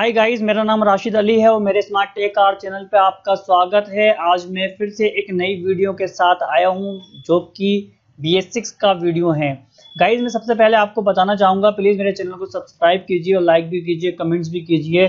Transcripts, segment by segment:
Hi guys मेरा नाम राशिद अली है और मेरे स्मार्ट टेक आर चैनल पे आपका स्वागत है। आज मैं फिर से एक नई वीडियो के साथ आया हूँ, जो कि बी एस सिक्स का वीडियो है। गाइस मैं सबसे पहले आपको बताना चाहूँगा प्लीज़ मेरे चैनल को सब्सक्राइब कीजिए और लाइक भी कीजिए कमेंट्स भी कीजिए,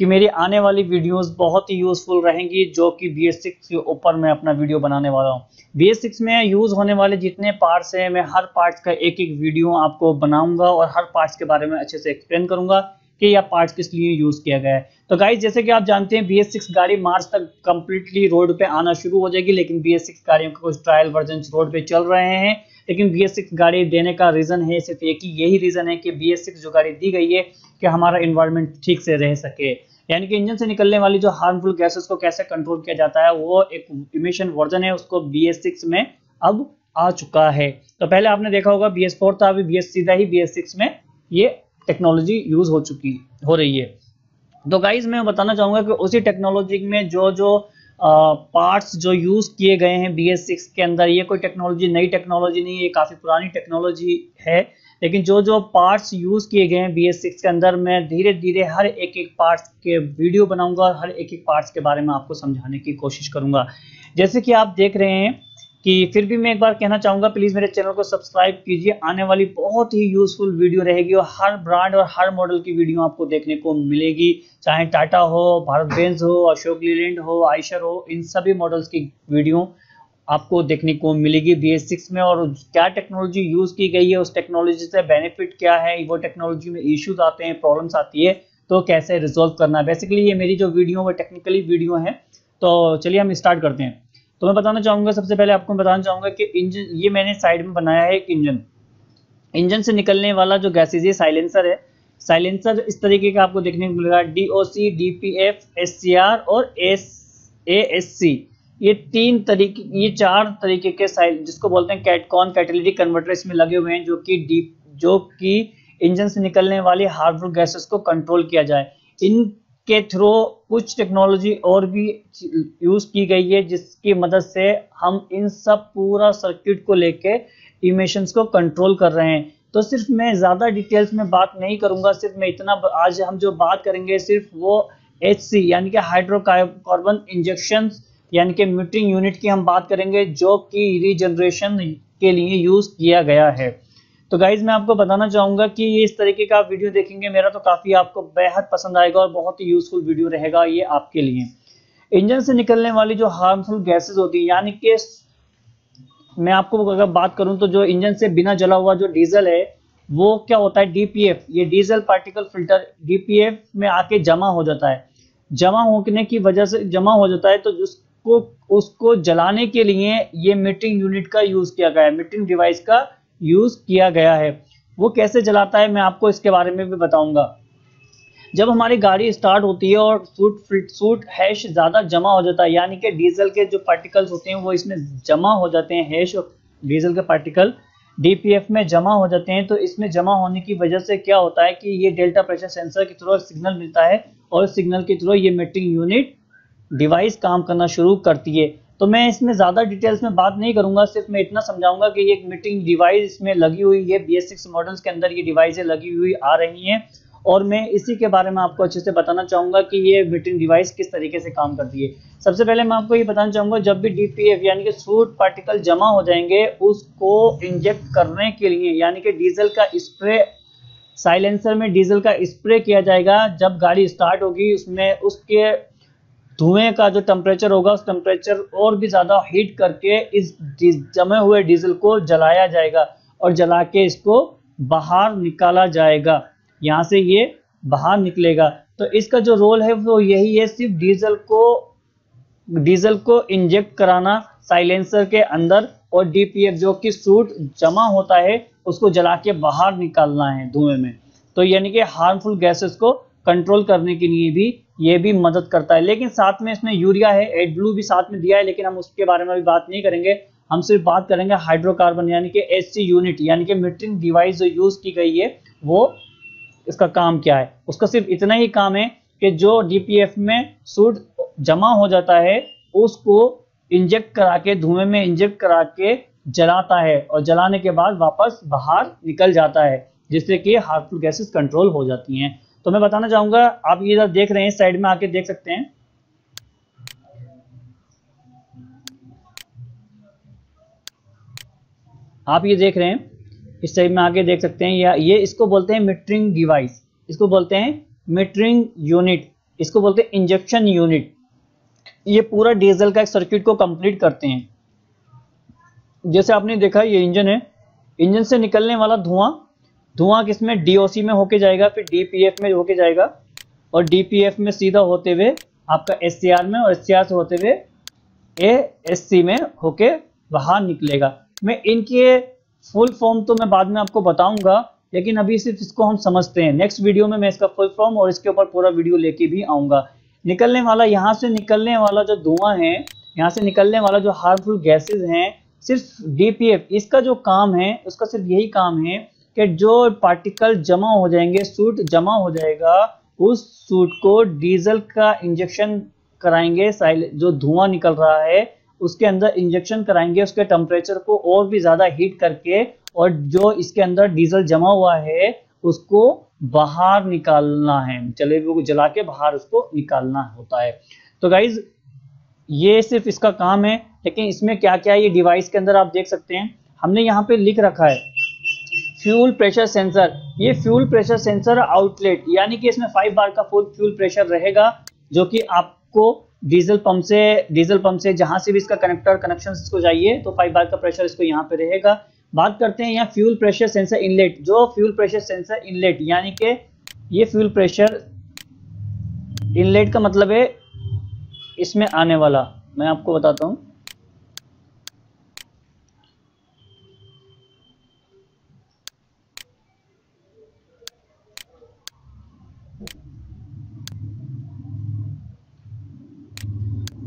कि मेरी आने वाली वीडियोस बहुत ही यूज़फुल रहेंगी, जो कि बी एस सिक्स के ऊपर मैं अपना वीडियो बनाने वाला हूँ। बी एस सिक्स में यूज़ होने वाले जितने पार्ट्स हैं, मैं हर पार्ट्स का एक एक वीडियो आपको बनाऊँगा और हर पार्ट्स के बारे में अच्छे से एक्सप्लेन करूँगा। कि यह पार्ट्स किस लिए यूज़ किया गया है। तो गाइज़ जैसे कि आप जानते हैं बी सिक्स गाड़ी मार्च तक कंप्लीटली रोड पे आना शुरू हो जाएगी, लेकिन बी गाड़ियों के कुछ ट्रायल वर्जन रोड पे चल रहे हैं। लेकिन बी गाड़ी देने का रीजन है, सिर्फ़ एक ही, यही रीजन है कि बी जो गाड़ी दी गई है, कि हमारा इन्वायरमेंट ठीक से रह सके। यानी कि इंजन से निकलने वाली जो हार्मफुल गैसेस को कैसे कंट्रोल किया जाता है, वो एक इमिशन वर्जन है, उसको बी में अब आ चुका है। तो पहले आपने देखा होगा बी था, अभी बी एस सीधा ही बी में ये टेक्नोलॉजी यूज़ हो चुकी, हो रही है। तो गाइज़ मैं बताना चाहूँगा कि उसी टेक्नोलॉजी में जो जो पार्ट्स जो यूज़ किए गए हैं बी एस सिक्स के अंदर, ये कोई टेक्नोलॉजी नई टेक्नोलॉजी नहीं है काफ़ी पुरानी टेक्नोलॉजी है। लेकिन जो जो पार्ट्स यूज़ किए गए हैं बी एस सिक्स के अंदर, मैं धीरे धीरे हर एक एक पार्ट्स के वीडियो बनाऊँगा और हर एक एक पार्ट्स के बारे में आपको समझाने की कोशिश करूँगा। जैसे कि आप देख रहे हैं कि फिर भी मैं एक बार कहना चाहूँगा प्लीज़ मेरे चैनल को सब्सक्राइब कीजिए। आने वाली बहुत ही यूजफुल वीडियो रहेगी और हर ब्रांड और हर मॉडल की वीडियो आपको देखने को मिलेगी। चाहे टाटा हो भारत बेंज हो अशोक लीलैंड हो आयशर हो, इन सभी मॉडल्स की वीडियो आपको देखने को मिलेगी बी एस सिक्स में। और क्या टेक्नोलॉजी यूज़ की गई है, उस टेक्नोलॉजी से बेनिफिट क्या है, वो टेक्नोलॉजी में इश्यूज़ आते हैं प्रॉब्लम्स आती है तो कैसे रिजोल्व करना है? बेसिकली ये मेरी जो वीडियो वो टेक्निकली वीडियो है। तो चलिए हम स्टार्ट करते हैं। तो मैं बताना चाहूँगा, सबसे पहले आपको बताना चाहूँगा कि इंजन, ये मैंने साइड में बनाया है एक इंजन। इंजन से निकलने वाला जो गैसेज, ये साइलेंसर है। साइलेंसर इस तरीके का आपको देखने को मिलेगा डीओसी डीपीएफ एससीआर और एस एएससी ये तीन तरीके, ये चार तरीके के साइल जिसको बोलते हैं कैटकॉन कैटेलिटिक कन्वर्टर, इसमें लगे हुए हैं, जो कि डीप, जो कि इंजन से निकलने वाली हार्मफुल गैसेस को कंट्रोल किया जाए। इन के थ्रू कुछ टेक्नोलॉजी और भी यूज़ की गई है, जिसकी मदद से हम इन सब पूरा सर्किट को लेके इमिशंस को कंट्रोल कर रहे हैं। तो सिर्फ़ मैं ज़्यादा डिटेल्स में बात नहीं करूँगा, सिर्फ़ मैं इतना आज हम जो बात करेंगे सिर्फ़ वो एचसी यानी कि हाइड्रोकार्बन इंजेक्शन यानी कि मीटरिंग यूनिट की हम बात करेंगे, जो कि रीजनरेशन के लिए यूज़ किया गया है। तो गाइज़ मैं आपको बताना चाहूँगा कि ये इस तरीके का आप वीडियो देखेंगे, मेरा तो काफ़ी आपको बेहद पसंद आएगा और बहुत ही यूजफुल वीडियो रहेगा ये आपके लिए। इंजन से निकलने वाली जो हार्मफुल गैसेस होती है, यानी कि मैं आपको अगर बात करूँ तो जो इंजन से बिना जला हुआ जो डीजल है, वो क्या होता है? डीपीएफ ये डीजल पार्टिकल फ़िल्टर डीपीएफ में आके जमा हो जाता है। जमा होने की वजह से, जमा हो जाता है तो जिसको, उसको जलाने के लिए ये मीटरिंग यूनिट का यूज़ किया गया है। मीटरिंग डिवाइस का यूज़ किया गया है। वो कैसे चलाता है, मैं आपको इसके बारे में भी बताऊँगा। जब हमारी गाड़ी स्टार्ट होती है और सूट सूट हैश ज़्यादा जमा हो जाता है, यानी कि डीजल के जो पार्टिकल्स होते हैं, वो इसमें जमा हो जाते हैं हैश और डीजल के पार्टिकल डीपीएफ में जमा हो जाते हैं तो इसमें जमा होने की वजह से क्या होता है कि ये डेल्टा प्रेशर सेंसर के थ्रू सिग्नल मिलता है और सिग्नल के थ्रू ये मीटिंग यूनिट डिवाइस काम करना शुरू करती है। तो मैं इसमें ज़्यादा डिटेल्स में बात नहीं करूँगा, सिर्फ़ मैं इतना समझाऊँगा कि ये एक मीटिंग डिवाइस इसमें लगी हुई है बी एस सिक्स मॉडल्स के अंदर ये डिवाइसें लगी हुई आ रही हैं। और मैं इसी के बारे में आपको अच्छे से बताना चाहूँगा कि ये मीटिंग डिवाइस किस तरीके से काम करती है। सबसे पहले मैं आपको ये बताना चाहूँगा, जब भी डीपीएफ यानी कि सूट पार्टिकल जमा हो जाएँगे, उसको इंजेक्ट करने के लिए, यानी कि डीजल का स्प्रे साइलेंसर में डीजल का स्प्रे किया जाएगा। जब गाड़ी स्टार्ट होगी, उसमें उसके धुएँ का जो टेम्परेचर होगा, उस टेम्परेचर और भी ज़्यादा हीट करके इस जमे हुए डीजल को जलाया जाएगा और जला के इसको बाहर निकाला जाएगा। यहाँ से ये बाहर निकलेगा। तो इसका जो रोल है, वो यही है, सिर्फ़ डीजल को डीजल को इंजेक्ट कराना साइलेंसर के अंदर और डीपीएफ जो कि सूट जमा होता है, उसको जला के बाहर निकालना है धुएँ में। तो यानी कि हार्मफुल गैसेस को कंट्रोल करने के लिए भी ये भी मदद करता है। लेकिन साथ में इसमें यूरिया है एड ब्लू भी साथ में दिया है, लेकिन हम उसके बारे में भी बात नहीं करेंगे। हम सिर्फ़ बात करेंगे हाइड्रोकार्बन यानी कि एच यूनिट यानी कि मीटरिंग डिवाइस जो यूज़ की गई है, वो इसका काम क्या है? उसका सिर्फ़ इतना ही काम है कि जो डीपीएफ में सूट जमा हो जाता है, उसको इंजेक्ट करा के, धुएँ में इंजेक्ट करा के जलाता है और जलाने के बाद वापस बाहर निकल जाता है, जिससे कि हार्मफुल गैसेस कंट्रोल हो जाती हैं। तो मैं बताना चाहूँगा, आप ये इधर देख रहे हैं, साइड में आके देख सकते हैं। आप ये देख रहे हैं, इस साइड में आके देख सकते हैं, या ये इसको बोलते हैं मीटरिंग डिवाइस इसको बोलते हैं मीटरिंग यूनिट इसको बोलते हैं इंजेक्शन यूनिट ये पूरा डीजल का एक सर्किट को कंप्लीट करते हैं। जैसे आपने देखा, ये इंजन है। इंजन से निकलने वाला धुआँ धुआँ किसमें? डीओसी में होके जाएगा, फिर डीपीएफ में होके जाएगा। और डीपीएफ में सीधा होते हुए आपका एससीआर में और एससीआर से होते हुए एएससी में होके बाहर निकलेगा। मैं इनके फुल फॉर्म तो मैं बाद में आपको बताऊँगा, लेकिन अभी सिर्फ़ इसको हम समझते हैं। नेक्स्ट वीडियो में मैं इसका फुल फॉर्म और इसके ऊपर पूरा वीडियो लेके भी आऊँगा। निकलने वाला, यहाँ से निकलने वाला जो धुआँ है, यहाँ से निकलने वाला जो हार्मफुल गैसेज हैं, सिर्फ़ डीपीएफ इसका जो काम है, उसका सिर्फ़ यही काम है कि जो पार्टिकल जमा हो जाएँगे सूट जमा हो जाएगा, उस सूट को डीजल का इंजेक्शन कराएँगे जो धुआँ निकल रहा है, उसके अंदर इंजेक्शन कराएँगे, उसके टेम्परेचर को और भी ज़्यादा हीट करके और जो इसके अंदर डीजल जमा हुआ है, उसको बाहर निकालना है। चले को जला के बाहर उसको निकालना होता है। तो गाइज़ ये सिर्फ़ इसका काम है, लेकिन इसमें क्या क्या ये डिवाइस के अंदर आप देख सकते हैं। हमने यहाँ पे लिख रखा है फ्यूल प्रेशर सेंसर ये फ्यूल प्रेशर सेंसर आउटलेट यानी कि इसमें फाइव बार का फुल फ्यूल प्रेशर रहेगा, जो कि आपको डीजल पंप से डीजल पंप से जहाँ से भी इसका कनेक्टर कनेक्शन इसको चाहिए तो फाइव बार का प्रेशर इसको यहाँ पे रहेगा। बात करते हैं यहाँ फ्यूल प्रेशर सेंसर इनलेट जो फ्यूल प्रेशर सेंसर इनलेट यानी कि ये फ्यूल प्रेशर इनलेट का मतलब है इसमें आने वाला। मैं आपको बताता हूँ।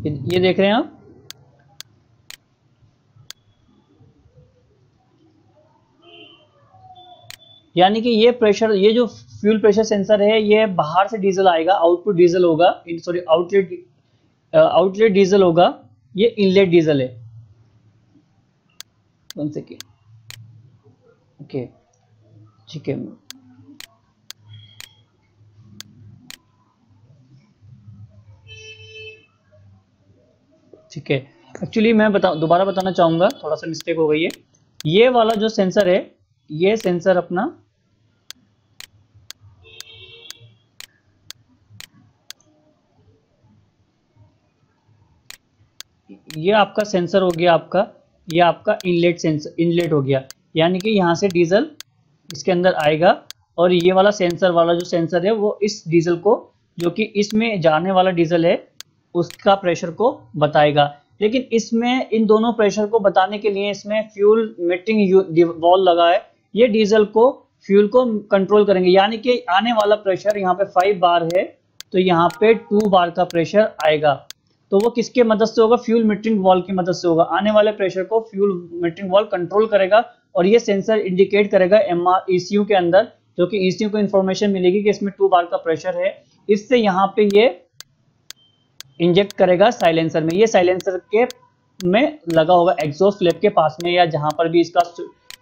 ये देख रहे हैं आप? यानी कि ये प्रेशर ये जो फ्यूल प्रेशर सेंसर है, ये बाहर से डीजल आएगा आउटपुट डीजल होगा, in sorry outlet outlet diesel होगा, ये इनलेट डीजल है। वन सेकेंड ओके ठीक है। ठीक है। एक्चुअली मैं बता, दोबारा बताना चाहूँगा, थोड़ा सा मिस्टेक हो गई है। ये वाला जो सेंसर है, ये सेंसर अपना ये आपका सेंसर हो गया आपका, ये आपका इनलेट सेंसर इनलेट हो गया। यानी कि यहाँ से डीजल इसके अंदर आएगा और ये वाला सेंसर वाला जो सेंसर है, वो इस डीजल को, जो कि इसमें जाने वाला डीजल है उसका प्रेशर को बताएगा। लेकिन इसमें, इन दोनों प्रेशर को बताने के लिए इसमें फ्यूल मीटिंग वॉल लगा है। ये डीजल को फ्यूल को कंट्रोल करेंगे। यानी कि आने वाला प्रेशर यहाँ पे फाइव बार है तो यहाँ पे टू बार का प्रेशर आएगा। तो वो किसके मदद से होगा? फ्यूल मीटरिंग वॉल की मदद से होगा। आने वाले प्रेशर को फ्यूल मीटरिंग वॉल कंट्रोल करेगा और ये सेंसर इंडिकेट करेगा एम आर e के अंदर, जो कि ईसीयू को इन्फॉर्मेशन मिलेगी कि इसमें टू बार का प्रेशर है। इससे यहाँ पे ये इंजेक्ट करेगा साइलेंसर में। ये साइलेंसर के में लगा होगा एग्जॉस्ट फ्लैप के पास में या जहाँ पर भी इसका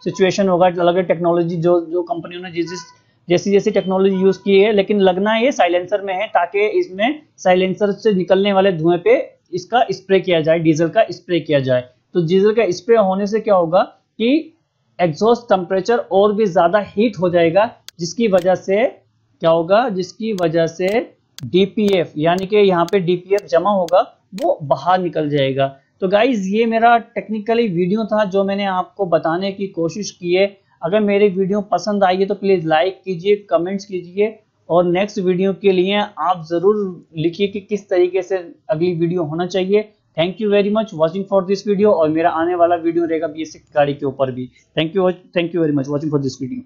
सिचुएशन होगा। अलग अलग टेक्नोलॉजी जो जो कंपनियों ने जिस, जैसी जैसी टेक्नोलॉजी यूज़ की है, लेकिन लगना ये साइलेंसर में है ताकि इसमें साइलेंसर से निकलने वाले धुएँ पे इसका स्प्रे किया जाए डीजल का स्प्रे किया जाए। तो डीजल का स्प्रे होने से क्या होगा कि एग्जॉस्ट टेम्परेचर और भी ज़्यादा हीट हो जाएगा, जिसकी वजह से क्या होगा, जिसकी वजह से डीपीएफ यानी कि यहाँ पे डीपीएफ जमा होगा, वो बाहर निकल जाएगा। तो गाइज़ ये मेरा टेक्निकली वीडियो था जो मैंने आपको बताने की कोशिश की है। अगर मेरी वीडियो पसंद आई है तो प्लीज़ लाइक कीजिए कमेंट्स कीजिए, और नेक्स्ट वीडियो के लिए आप ज़रूर लिखिए कि किस तरीके से अगली वीडियो होना चाहिए। Thank you very much watching for this video और मेरा आने वाला वीडियो रहेगा बी गाड़ी के ऊपर भी। Thank you thank you very much watching for this video